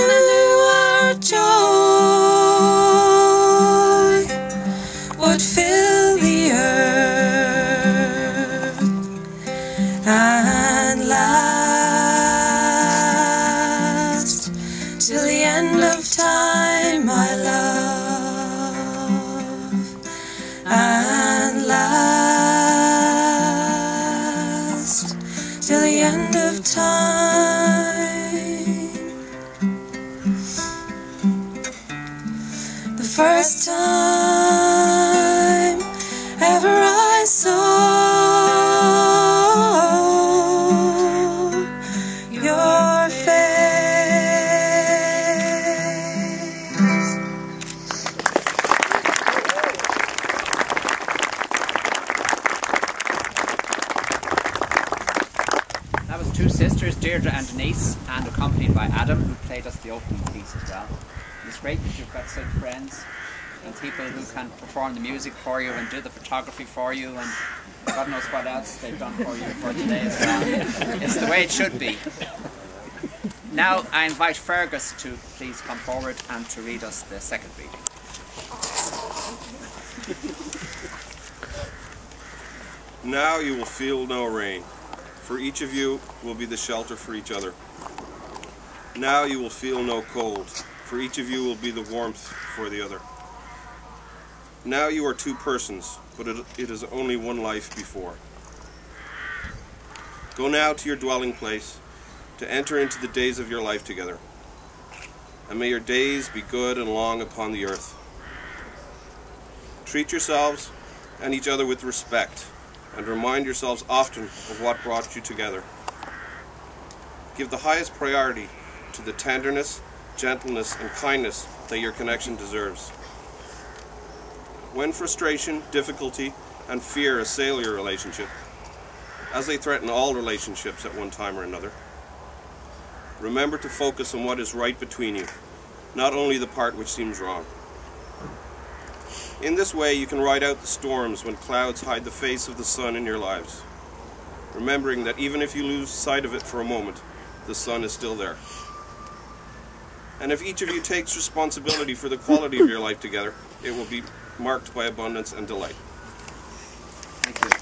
knew our joy would fill the earth and last till the end of time, my love, and last till the end of time. First time ever I saw your face. That was two sisters, Deirdre and Denise, and accompanied by Adam, who played us the opening piece as well. It's great that you've got such friends and people who can perform the music for you and do the photography for you and God knows what else they've done for you for today as well. It's the way it should be. Now I invite Fergus to please come forward and to read us the second reading. Now you will feel no rain, for each of you will be the shelter for each other. Now you will feel no cold, for each of you will be the warmth for the other. Now you are two persons, but it, it is only one life before. Go now to your dwelling place to enter into the days of your life together. And may your days be good and long upon the earth. Treat yourselves and each other with respect, and remind yourselves often of what brought you together. Give the highest priority to the tenderness, gentleness, and kindness that your connection deserves. When frustration, difficulty, and fear assail your relationship, as they threaten all relationships at one time or another, remember to focus on what is right between you, not only the part which seems wrong. In this way, you can ride out the storms when clouds hide the face of the sun in your lives, remembering that even if you lose sight of it for a moment, the sun is still there. And if each of you takes responsibility for the quality of your life together, it will be marked by abundance and delight. Thank you.